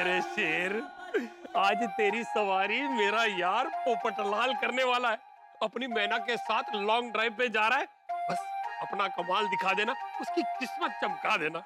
मेरे शेर। आज तेरी सवारी मेरा यार पोपटलाल करने वाला है। अपनी मैना के साथ लॉन्ग ड्राइव पे जा रहा है। बस अपना कमाल दिखा देना, उसकी किस्मत चमका देना।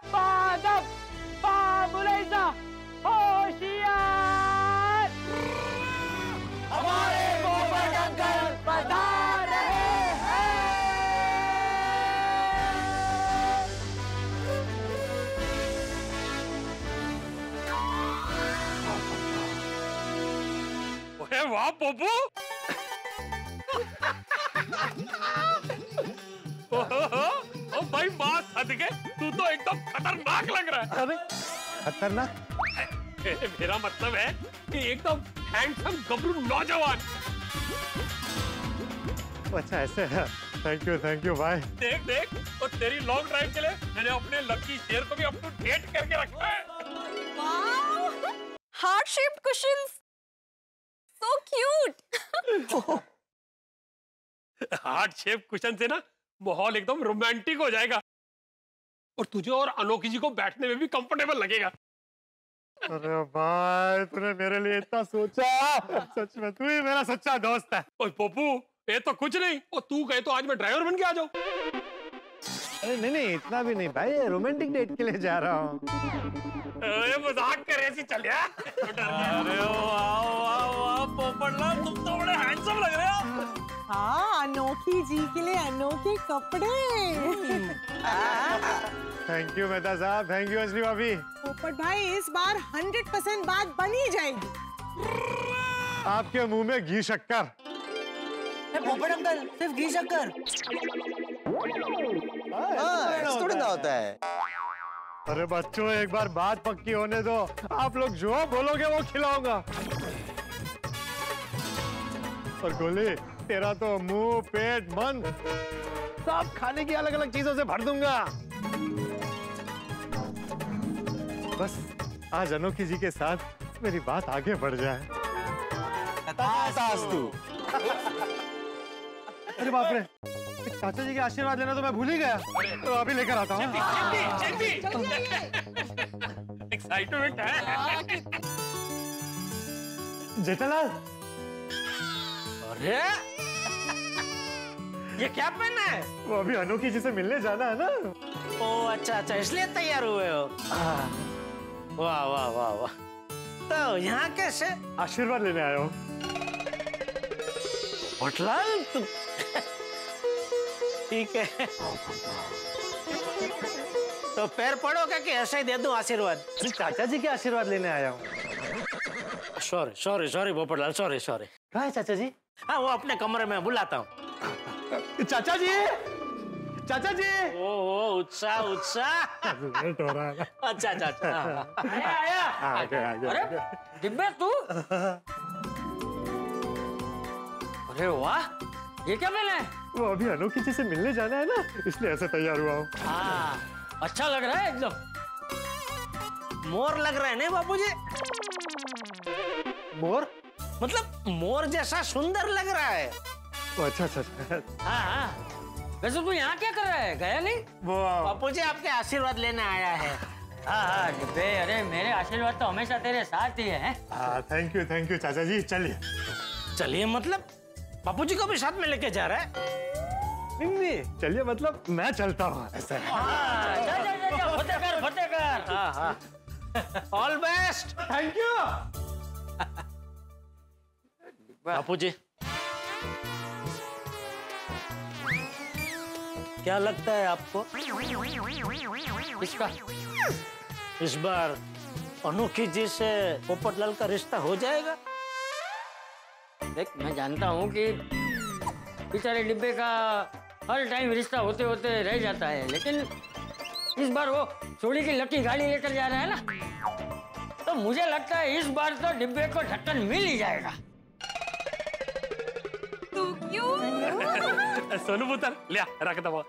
वाह पोपू ओहो, ओ भाई बात हद के तू तो एकदम खतरनाक लग रहा है। अबे खतरनाक? मेरा मतलब है कि एकदम हैंडसम गबरू नौजवान। अच्छा ऐसे है। थैंक यू थैंक यू भाई देख देख तो तेरी लॉन्ग ड्राइव के लिए मैंने अपने लकी शेर को भी अप टू डेट करके रखा है। Heart shaped cushions cute heart shape cushion से ना माहौल एकदम रोमांटिक हो जाएगा। और तुझे और अनोखी जी को बैठने में भी कंफर्टेबल लगेगा। अरे भाई तूने मेरे लिए इतना सोचा। सच में तू ही मेरा सच्चा दोस्त है। ओए पप्पू ये तो कुछ नहीं। और तू कहे तो आज मैं ड्राइवर बन के आ जाऊँ। अरे नहीं नहीं इतना भी नहीं भाई रोमांटिक डेट के लिए जा रहा हूँ। अरे मज़ाक कर रहे चल यार अरे वाह वाह तुम तो बड़े हैंडसम लग रहे हो। हाँ अनोखी जी के लिए अनोखे कपड़े। थैंक यू मेहता साहब। थैंक यू अंजलि भाभी। पोपट भाई इस बार हंड्रेड परसेंट बात बनी जाएगी। आपके मुँह में घी शक्कर। पोपट अंकल सिर्फ़ घी शक्कर। हाँ, होता है। अरे बच्चों एक बार बात पक्की होने दो। आप लोग जो बोलोगे वो खिलाऊँगा। और गोली तेरा तो मुँह पेट मन सब खाने की अलग अलग चीज़ों से भर दूँगा। बस आज अनोखी जी के साथ मेरी बात आगे बढ़ जाए। तू अरे बाप रे चाचा जी के आशीर्वाद लेना तो मैं भूल ही गया। तो अभी लेकर आता हूँ। एक्साइटमेंट है। जेठालाल अरे! ये क्या पहना है? वो अभी अनोखी जी से मिलने जाना है ना। ओ अच्छा अच्छा इसलिए तैयार हुए हो। वाह वाह वाह वाह। तो यहाँ कैसे? आशीर्वाद लेने आया हूँ। तुम ठीक है। तो पैर पड़ोगे कि ऐसे ही दे दूँ आशीर्वाद? चाचा जी के आशीर्वाद लेने आया हूँ। Sorry sorry sorry Popatlal sorry sorry कहा है चाचा जी? हाँ वो अपने कमरे में बुलाता हूँ। चाचा जी चाचा जी ओ ओ उत्साह उत्साह। लेट हो रहा है अच्छा अच्छा अच्छा हाँ, हाँ। आया आया। आगे आगे अरे। डिब्बे तू? अरे वाह ये क्या पहना है वो अभी अनोखी जी से मिलने जाना है ना इसलिए ऐसे तैयार हुआ हूँ। हाँ अच्छा लग रहा है एकदम। मोर लग रहे हैं नहीं बाबूजी? मोर? मतलब मोर जैसा सुंदर लग रहा है। ओ, अच्छा अच्छा अच्छा। हाँ हाँ। वैसे तू यहाँ क्या कर रहा है? गया नहीं? वो बापूजी आपके आशीर्वाद लेने आया है। हाँ हाँ डिब्बे अरे मेरे आशीर्वाद तो हमेशा तेरे साथ ही है। थैंक यू थैंक यू चाचा जी चलिए। चलिए मतलब बापूजी को भी साथ में लेके जा रहा है? नहीं नहीं चलिए मतलब मैं चलता हूँ ऐसा है। हाँ, जा, जा, जा, जा, हाँ हाँ। All best thank you Bapuji. क्या लगता है आपको? किसका इस बार अनोखी जी से पोपटलाल का रिश्ता हो जाएगा? देख मैं जानता हूँ कि बेचारे डिब्बे का हर टाइम रिश्ता होते होते रह जाता है लेकिन इस बार वो चोरी की लकी गाड़ी लेकर जा रहा है ना? तो मुझे लगता है इस बार तो डिब्बे को ढक्कन मिल ही जाएगा। सोनू पुत्र लिया रख दबा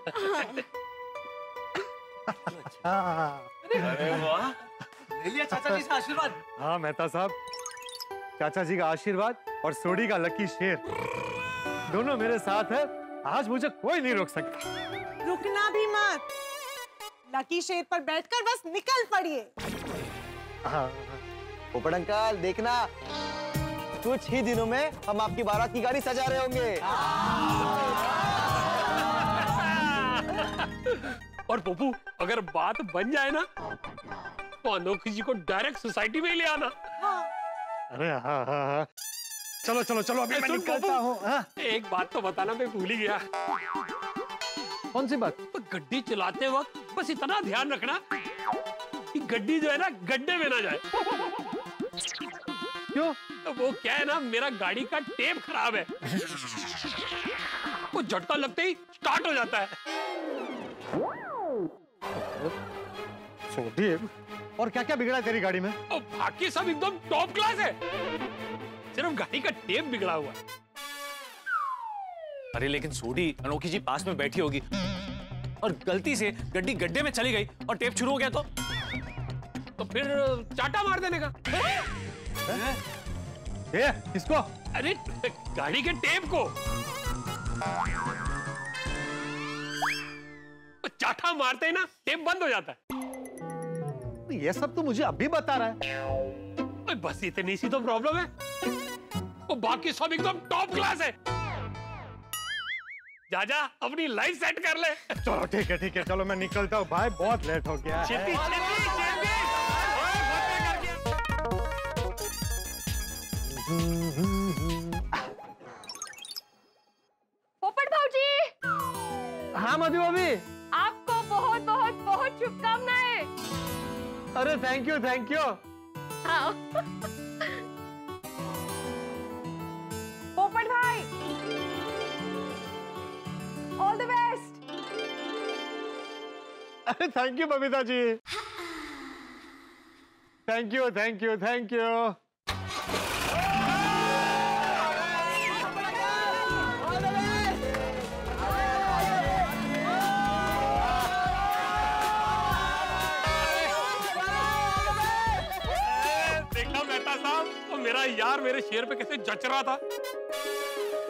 हाँ मेहता साहब। चाचा जी का आशीर्वाद और सोडी का लकी शेर। दोनों मेरे साथ है। आज मुझे कोई नहीं रोक सकता। रुकना भी मत। लकी शेर पर बैठकर बस निकल पड़िए। हाँ पोपट अंकल देखना। कुछ ही दिनों में हम आपकी बारात की गाड़ी सजा रहे होंगे। और पप्पू अगर बात बन जाए ना तो अनोखी जी को डायरेक्ट सोसाइटी में ही ले आना। अरे हाँ हाँ हाँ। चलो चलो चलो अभी मैं निकलता। हूँ हाँ। एक बात तो बताना मैं भूल ही गया। कौन सी बात? तो गड्डी चलाते वक्त बस इतना ध्यान रखना कि गड्डी जो है ना गड्ढे में ना जाए। क्यों? तो वो क्या है ना मेरा गाड़ी का टेप खराब है। वो झटका लगते ही स्टार्ट हो जाता है। छोटी और क्या क्या बिगड़ा है तेरी गाड़ी में? और बाकी सब एकदम टॉप क्लास है। सिर्फ़ गाड़ी का टेप बिगड़ा हुआ है। अरे लेकिन सोडी अनोखी जी पास में बैठी होगी। और गलती से गड्डी गड्ढे में चली गई और टेप शुरू हो गया तो? तो फिर चाटा मार देने का। ये किसको? अरे गाड़ी के टेप को। चाटा मारते ही ना टेप बंद हो जाता है। ये सब तो मुझे अभी बता रहा है। बस इतनी सी तो प्रॉब्लम है। वो बाकी सब एकदम टॉप क्लास है। जा जा अपनी लाइफ सेट कर ले। चलो ठीक है ठीक है चलो मैं निकलता हूँ। भाई बहुत लेट हो गया पोपट भाजी हाँ मधु अभी आपको बहुत बहुत बहुत शुभकामनाएँ। अरे थैंक यू थैंक यू हाँ। पोपट भाई ऑल द बेस्ट अरे thank you Babita ji. Thank you thank you thank you मेरा यार मेरे शेर पे कैसे जच रहा था?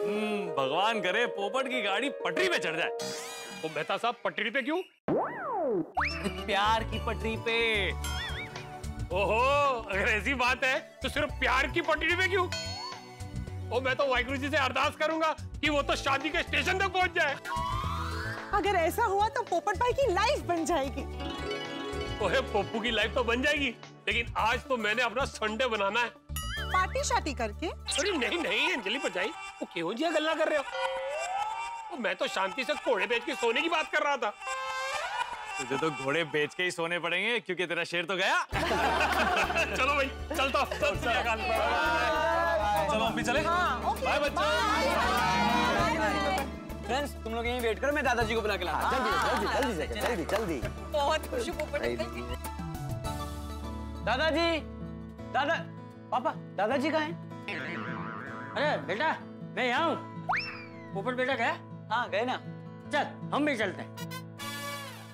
हम्म, भगवान करे पोपट की गाड़ी पटरी पे चढ़ जाए। तो मेहता साहब पटरी पे क्यों? प्यार की पटरी पे। ओहो अगर ऐसी बात है तो सिर्फ़ प्यार की पटरी पे क्यों? ओ मैं तो वाहिगुरु जी से अरदास करूँगा कि वो तो शादी के स्टेशन तक पहुँच जाए। अगर ऐसा हुआ तो पोपट भाई की लाइफ बन जाएगी। ओहे पप्पू की लाइफ तो बन जाएगी लेकिन आज तो मैंने अपना संडे बनाना है। पार्टी शार्टी करके। अरे नहीं नहीं अंजलि भरजाई वो क्यों जी गल्ला कर रहे हो? ओ, मैं तो शांति से घोड़े बेच के सोने की बात कर रहा था। तुझे तो घोड़े बेच के ही सोने पड़ेंगे क्योंकि तेरा शेर तो गया। चलो भाई चलता हूँ। चलो हम भी चले बाय बच्चों। फ्रेंड्स तुम लोग यहीं वेट करो मैं दादाजी को बुला के लाता हूँ। जल्दी जल्दी जल्दी जल्दी जल्दी बहुत खुशी अंकल दादाजी दादा पापा दादाजी कहाँ हैं? अरे बेटा मैं यहाँ हूँ। पोपट बेटा गया? हाँ गए ना। चल हम भी चलते हैं।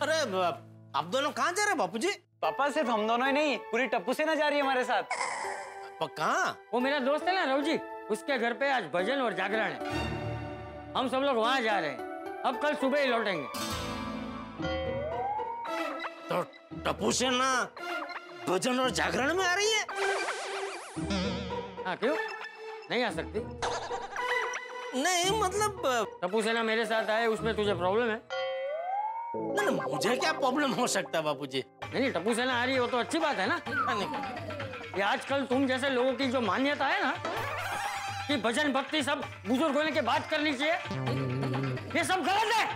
अरे आप दोनों कहाँ जा रहे हैं बापू जी पापा सिर्फ़ हम दोनों ही नहीं पूरी टप्पू सेना जा रही है हमारे साथ। कहाँ? वो मेरा दोस्त है ना रघु जी उसके घर पे आज भजन और जागरण है। हम सब लोग वहाँ जा रहे हैं। अब कल सुबह ही लौटेंगे। तो टप्पू से ना भजन और जागरण में आ रही है? हाँ? क्यों नहीं आ सकती। नहीं मतलब टप्पू सेना मेरे साथ आए उसमें तुझे प्रॉब्लम है। नहीं, नहीं, मुझे क्या प्रॉब्लम हो सकता है बापू जी नहीं नहीं टप्पू सेना आ रही है वो तो अच्छी बात है ना। ये आजकल तुम जैसे लोगों की जो मान्यता है ना कि भजन भक्ति सब बुज़ुर्ग होने के बाद करनी चाहिए ये सब गलत है।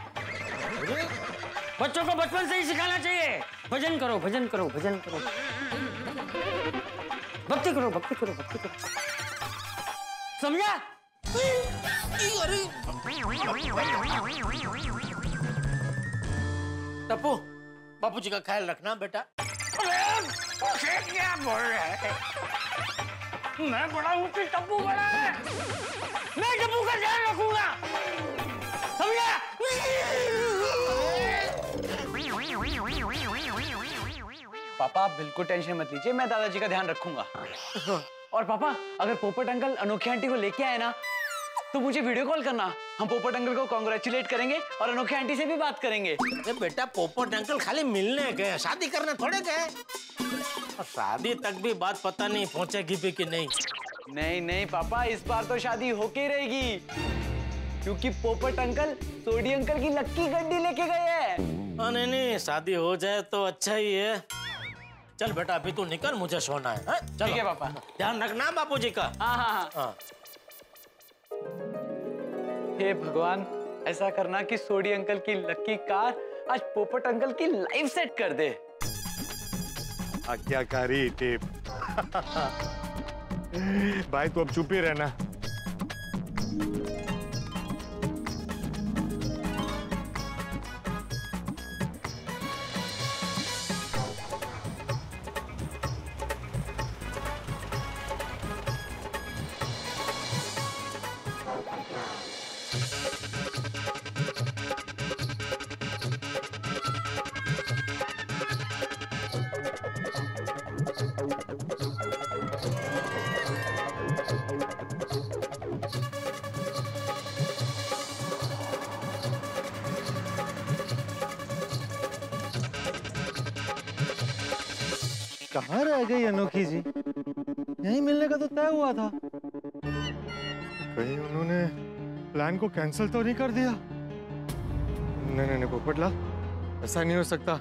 बच्चों को बचपन से ही सिखाना चाहिए। भजन करो भजन करो भजन करो। भक्ति करो भक्ति करो भक्ति करो समझा टप्पू बापू जी का ख्याल रखना बेटा क्या बोल रहे हैं मैं बड़ा हूँ कि टप्पू बड़ा है मैं टप्पू का ध्यान रखूँगा समझा पापा आप बिल्कुल टेंशन मत लीजिए मैं दादाजी का ध्यान रखूँगा। और पापा अगर पोपट अंकल अनोखी आंटी को लेके आए ना तो मुझे वीडियो कॉल करना। हम पोपट अंकल को कॉन्ग्रेचुलेट करेंगे और अनोखे आंटी से भी बात करेंगे। अरे बेटा पोपट अंकल खाली मिलने गए शादी करने थोड़े गए। और शादी तक भी बात पता नहीं पहुंचेगी भी कि नहीं। नहीं नहीं पापा इस बार तो शादी होके रहेगी। क्योंकि पोपट अंकल सोडी अंकल की लक्की गड्डी लेके गए हैं। हाँ, नहीं नहीं शादी हो जाए तो अच्छा ही है। चल बेटा अभी तू निकल मुझे सोना है हाँ? चलो। ठीक है, पापा। ध्यान रखना बापू जी का। हाँ हाँ हाँ। भगवान ऐसा करना कि सोडी अंकल की लक्की कार आज पोपट अंकल की लाइफ सेट कर दे। आज्ञाकारी टेप। भाई तू अब चुप ही रहना। कहाँ रह गई अनोखी जी? यहीं मिलने का तो तय हुआ था। कहीं उन्होंने प्लान को कैंसिल तो नहीं कर दिया? नहीं नहीं नहीं पोपटलाल ऐसा नहीं हो सकता।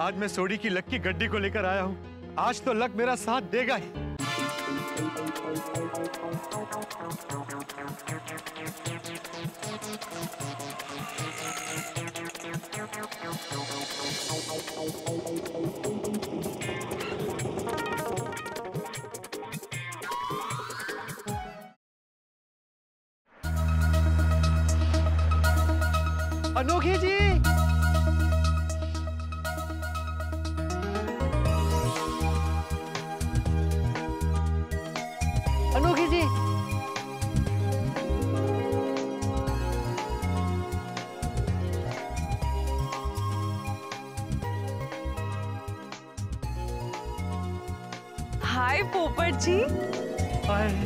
आज मैं सोडी की लक की गड्डी को लेकर आया हूँ। आज तो लक मेरा साथ देगा ही। अनोखी जी। अनोखी जी। हाय पोपट जी। अरे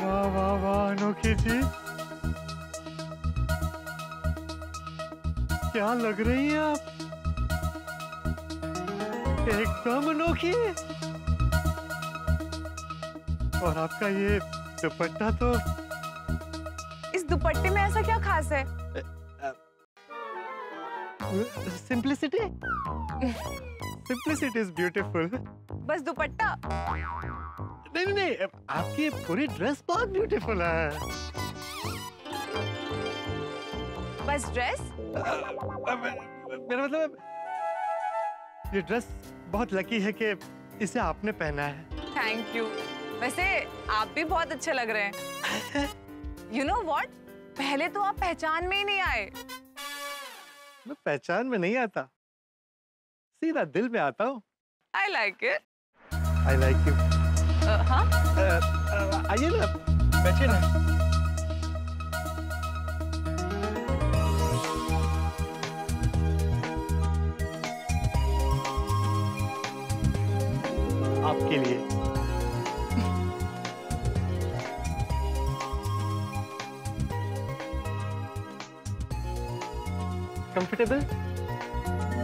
वाह वाह वाह अनोखी जी। क्या लग रही हैं आप? एकदम अनोखी। और आपका ये दुपट्टा तो इस दुपट्टे में ऐसा क्या खास है? सिंप्लिसिटी। Simplicity is beautiful. बस दुपट्टा। नहीं नहीं नहीं आपकी पूरी ड्रेस बहुत ब्यूटीफुल है। बस ड्रेस मेरा मतलब ये ड्रेस बहुत लकी है कि इसे आपने पहना है। थैंक यू वैसे आप भी बहुत अच्छे लग रहे हैं। यू नो वॉट पहले तो आप पहचान में ही नहीं आए। मैं पहचान में नहीं आता। सीधा दिल में आता हूँ। I like it I like you हाँ? आइए ना। बैठिए ना। कंफर्टेबल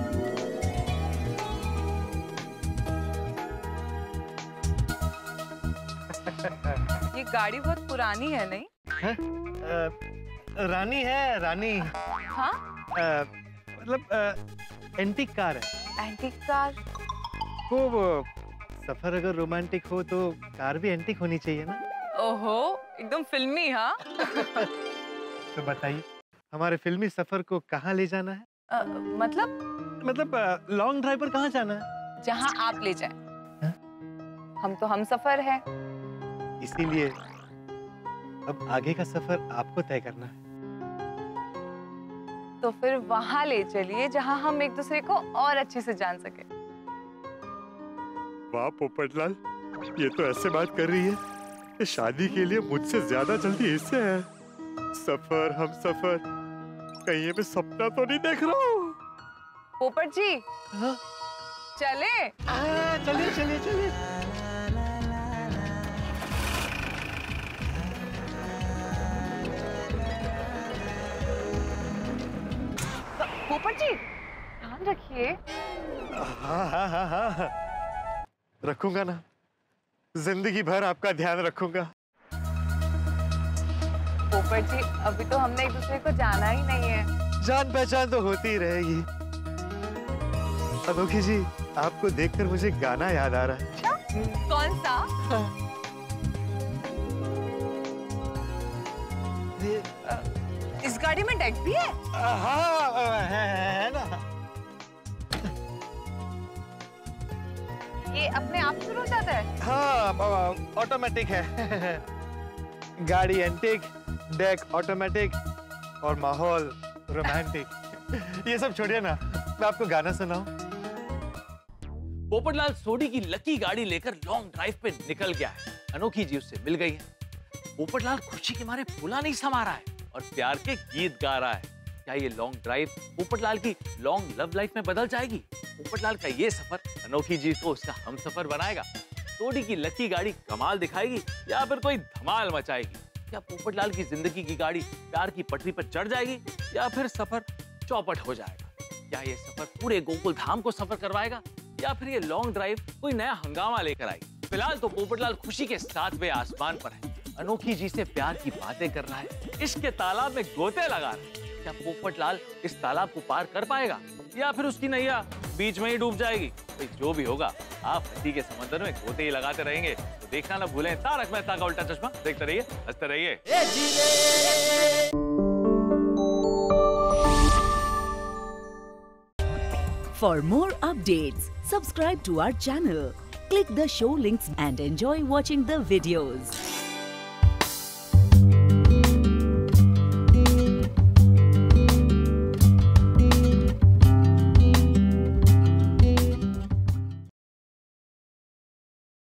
ये गाड़ी बहुत पुरानी है नहीं? है? अ, रानी है रानी। हाँ? मतलब एंटीक कार है। एंटीक कार वो वो सफ़र अगर रोमांटिक हो तो कार भी एंटीक होनी चाहिए ना? ओहो एकदम फिल्मी हाँ? तो बताइए हमारे फिल्मी सफ़र को कहाँ ले जाना है? अ, मतलब? मतलब लॉन्ग ड्राइव पर कहाँ जाना है? जहाँ आप ले जाएँ। हाँ? हम तो हम सफ़र है। इसीलिए अब आगे का सफ़र आपको तय करना है। तो फिर वहाँ ले चलिए जहाँ हम एक दूसरे को और अच्छे से जान सके। वाह पोपटलाल ये तो ऐसे बात कर रही है कि शादी के लिए मुझसे ज़्यादा जल्दी इससे है। सफ़र हम सफ़र। कहीं ये मैं सपना तो नहीं देख रहा हूँ। पोपट जी हाँ? चले। चले चलिए चलिए चलिए। पोपट जी ध्यान रखिए। हाँ, हाँ, रखूँगा ना। ज़िंदगी भर आपका ध्यान रखूँगा। पोपट जी अभी तो हमने एक दूसरे को जाना ही नहीं है। जान पहचान तो होती ही रहेगी। अनोखी जी आपको देखकर मुझे गाना याद आ रहा है। कौन सा? इस गाड़ी में डेक भी है? हाँ है, है ना। ये अपने आप शुरू हो जाता है? हाँ ऑटोमेटिक है। गाड़ी एंटिक डेक ऑटोमेटिक और माहौल रोमांटिक ये सब छोड़िए ना, मैं आपको गाना सुनाऊं। पोपटलाल सोडी की लकी गाड़ी लेकर लॉन्ग ड्राइव पे निकल गया है। अनोखी जी उससे मिल गई है। पोपटलाल खुशी के मारे फूला नहीं समा रहा है और प्यार के गीत गा रहा है। क्या ये लॉन्ग ड्राइव पोपटलाल की लॉन्ग लव लाइफ में बदल जाएगी? पोपटलाल का ये सफ़र अनोखी जी को उसका हम सफ़र बनाएगा। सोडी की लकी गाड़ी कमाल दिखाएगी या फिर कोई धमाल मचाएगी? क्या पोपटलाल की ज़िंदगी की गाड़ी प्यार की पटरी पर चढ़ जाएगी या फिर सफ़र चौपट हो जाएगा? क्या ये सफ़र पूरे गोकुल धाम को सफ़र करवाएगा या फिर ये लॉन्ग ड्राइव कोई नया हंगामा लेकर आएगी? फ़िलहाल तो पोपटलाल खुशी के साथ वे आसमान पर है। अनोखी जी से प्यार की बातें कर रहा है। इश्क के तालाब में गोते लगा रहा है। क्या पोपटलाल इस तालाब को पार कर पाएगा या फिर उसकी नैया बीच में ही डूब जाएगी। भाई जो भी होगा आप हँसी के समंदर में गोते ही लगाते रहेंगे। तो देखना ना भूलें तारक मेहता का उल्टा चश्मा। देखते रहिए हँसते रहिए। For more updates, subscribe to our channel, click the show links and enjoy watching the videos.